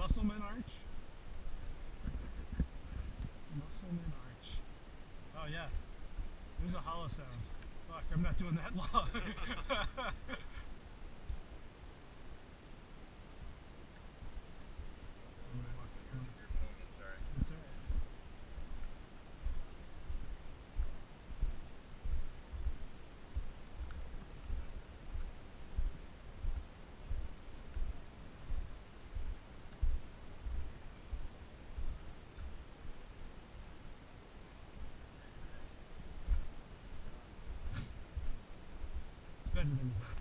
Musselman Arch? Muscleman Arch. Oh yeah. There's a hollow sound. Fuck, I'm not doing that long. defend him.